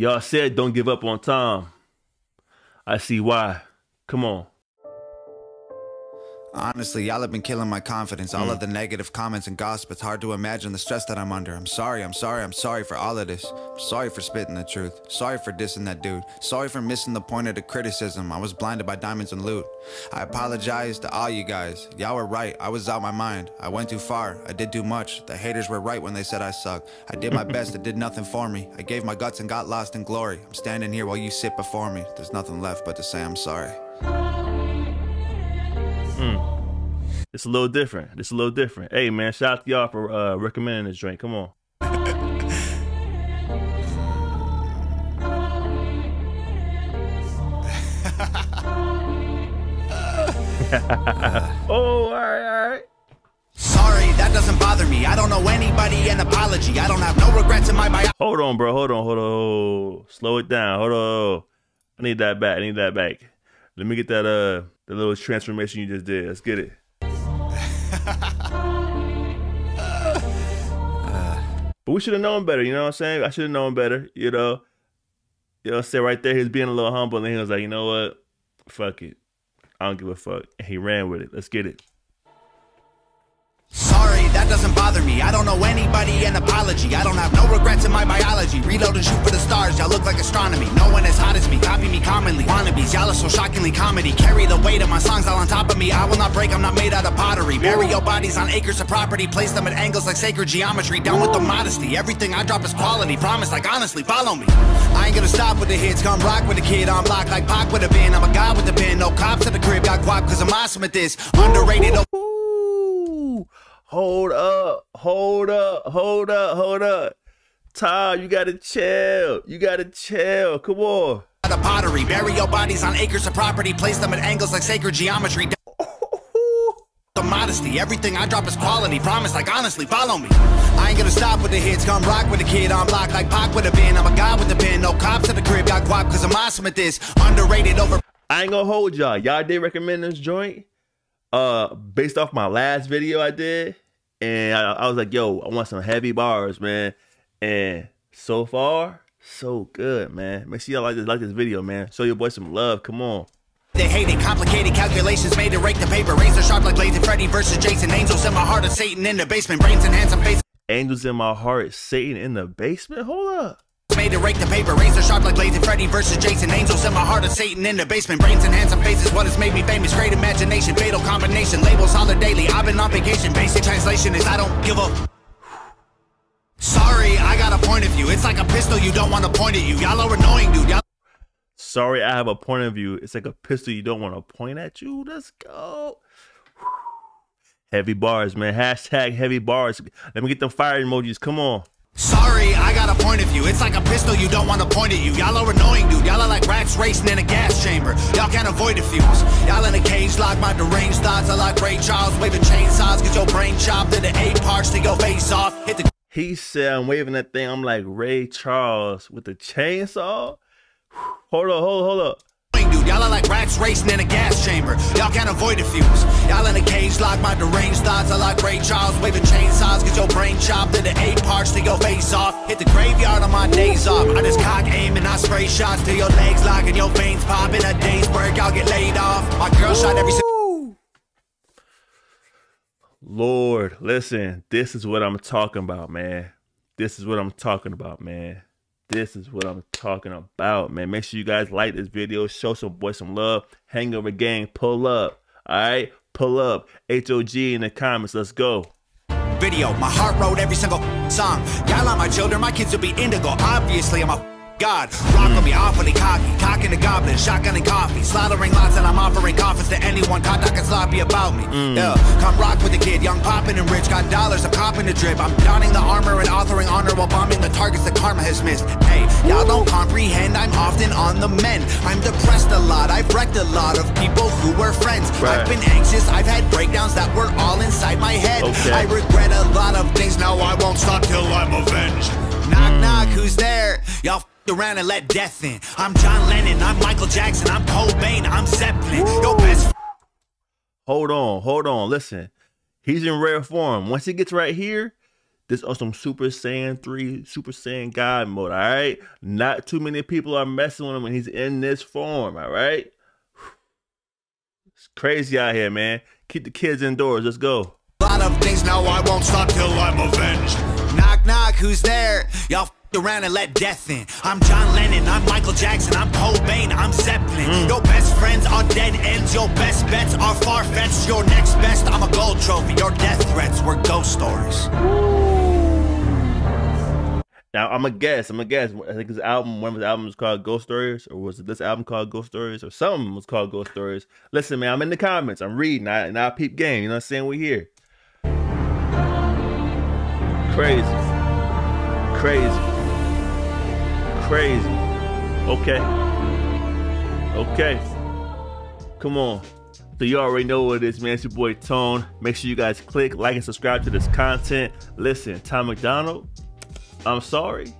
Y'all said don't give up on Tom. I see why. Come on. Honestly, y'all have been killing my confidence. All hmm. of the negative comments and gossip, it's hard to imagine the stress that I'm under. I'm sorry, I'm sorry, I'm sorry for all of this. I'm sorry for spitting the truth. Sorry for dissing that dude. Sorry for missing the point of the criticism. I was blinded by diamonds and loot. I apologize to all you guys. Y'all were right. I was out my mind. I went too far. I did too much. The haters were right when they said I suck. I did my best. It did nothing for me. I gave my guts and got lost in glory. I'm standing here while you sit before me. There's nothing left but to say I'm sorry. It's a little different. It's a little different. Hey man, shout out to y'all for uh, recommending this drink. Come on. oh, all right, all right. Sorry, that doesn't bother me. I don't know anybody an apology. I don't have no regrets in my bio. Hold on, bro. Hold on. Hold on. Slow it down. Hold on. I need that back. I need that back. Let me get that uh the little transformation you just did. Let's get it. but we should have known better, you know what I'm saying? I should have known better, you know. You know, say right there, he was being a little humble, and he was like, you know what? Fuck it. I don't give a fuck. And he ran with it. Let's get it. Sorry, that doesn't bother me. I don't know anybody an apology. I don't have no regrets in my biology. Reload and shoot for the stars. Y'all look like astronomy. No one as hot as me. Copy me commonly. Wannabes. Y'all are so shockingly comedy. Carry the weight of my songs all on top of me. I will not break. I'm not made out of pottery. Bury your bodies on acres of property. Place them at angles like sacred geometry. Down with the modesty. Everything I drop is quality. Promise, like honestly, follow me. I ain't gonna stop with the hits. Come rock with the kid on block like Pac with a bin. I'm a god with a pen. No cops at the crib. Got guap cause I'm awesome at this. Underrated. Oh. Hold up, hold up, hold up, hold up. Tom, you gotta chill. You gotta chill. Come on. the pottery. Bury your bodies on acres of property. Place them at angles like sacred geometry. The modesty, everything I drop is quality. Promise, like honestly, follow me. I ain't gonna stop with the hits. Come rock with the kid on block like Pac with a bin. I'm a god with the pen. No cops at the crib. Got guap cause I'm awesome at this. Underrated over. I ain't gonna hold y'all. Y'all did recommend this joint. Uh, based off my last video I did, and I, I was like, "Yo, I want some heavy bars, man." And so far, so good, man. Make sure y'all like this, like this video, man. Show your boy some love. Come on. They hate it. Complicated calculations made to rake the paper. Razor sharp like Blazing Freddy versus Jason. Angels in my heart of Satan in the basement. Brains and handsome face. Angels in my heart, Satan in the basement. Hold up. Made to rake the paper, razor sharp like Blazing Freddy versus Jason. Angels in my heart of Satan in the basement. Brains and handsome faces, what has made me famous? Great imagination, fatal combination. Labels holler daily. I've been on vacation. Basic translation is I don't give a. Sorry, I got a point of view. It's like a pistol you don't want to point at you. Y'all are annoying, dude. Y'all. Sorry, I have a point of view. It's like a pistol you don't want to point at you. Let's go. Heavy bars, man. Hashtag heavy bars. Let me get them fire emojis. Come on. Sorry, I got a point of view. It's like a pistol you don't want to point at you. Y'all are annoying, dude. Y'all are like rats racing in a gas chamber. Y'all can't avoid the fuse. Y'all in a cage lock, my deranged thoughts. I like Ray Charles waving chainsaws. Get your brain chopped into eight parts to your face off. Hit the He said I'm waving that thing. I'm like Ray Charles with the chainsaw. Hold up, hold up, hold up. Y'all are like rats racing in a gas chamber. Y'all can't avoid the fuse. Y'all in a cage lock, my deranged thoughts. I like Ray Charles waving chainsaws. Get your brain chopped into eight parts to your face off. Hit the graveyard on my days off. I just cock aim and I spray shots till your legs lock and your veins pop. In a day's work, I'll get laid off. My girl shot every. Lord, listen, this is what I'm talking about, man. This is what I'm talking about, man. This is what I'm talking about, man. Make sure you guys like this video, show some boy some love. Hangover gang, pull up. All right, pull up. HOG in the comments. Let's go. Video, my heart wrote every single song. Y'all are my children, my kids will be indigo. Obviously, I'm a God. Rock will be awfully cocky. Cocking the goblin, shotgun and coffee. Slaughtering lots and I'm offering coffins to anyone caught talking sloppy about me. Mm. Yeah, come rock with the kid, young poppin' and rich. Got dollars, I'm copping the drip. I'm donning the armor and authoring honor while bombing the targets that karma has missed. Hey, y'all don't comprehend, I'm often on the mend. I'm depressed a lot, I've wrecked a lot of people who were friends. Right. I've been anxious, I've had breakdowns that were all inside my head. Okay. I regret a lot of things, now I won't stop till I'm avenged. Knock, hmm. knock, who's there? Y'all around and let death in. I'm John Lennon, I'm Michael Jackson, I'm Cobain, I'm Zeppelin. Your best Hold on, hold on. Listen, he's in rare form. Once he gets right here, This on some Super Saiyan 3, Super Saiyan God mode, all right? Not too many people are messing with him when he's in this form, all right? It's crazy out here, man. Keep the kids indoors. Let's go. A lot of things now I won't stop till I'm avenged. Knock, knock, who's there? Y'all around and let death in. I'm John Lennon, I'm Michael Jackson, I'm Cobain, I'm Zeppelin. Mm. Your best friends are dead ends, your best bets are far fetched. Your next best, I'm a gold trophy. Your death threats were ghost stories. Now I'm a guess. I'm a guess. I think his album, one of his albums called Ghost Stories, or was it this album called Ghost Stories, or something was called Ghost Stories. Listen, man, I'm in the comments. I'm reading. I, and I peep game. You know what I'm saying? We here. Crazy, crazy, crazy. Okay, okay. Come on. So you already know what it is, man. It's your boy Tone. Make sure you guys click, like, and subscribe to this content. Listen, Tom MacDonald, I'm sorry.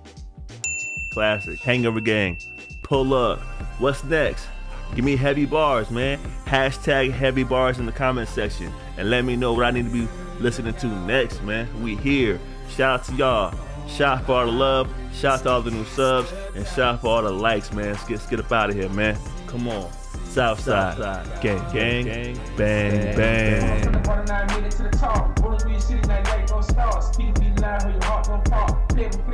Classic. Hangover Gang. Pull up. What's next? Give me heavy bars, man. Hashtag heavy bars in the comment section. And let me know what I need to be listening to next, man. We here. Shout out to y'all. Shout out for all the love. Shout out to all the new subs. And shout out for all the likes, man. Let's get, let's get up out of here, man. Come on. Southside. Gang, gang, bang, bang. From the bottom nine minutes to the top. Rolling through your city like light, no stars. Speed, beat, line, your heart don't pop. Play, play.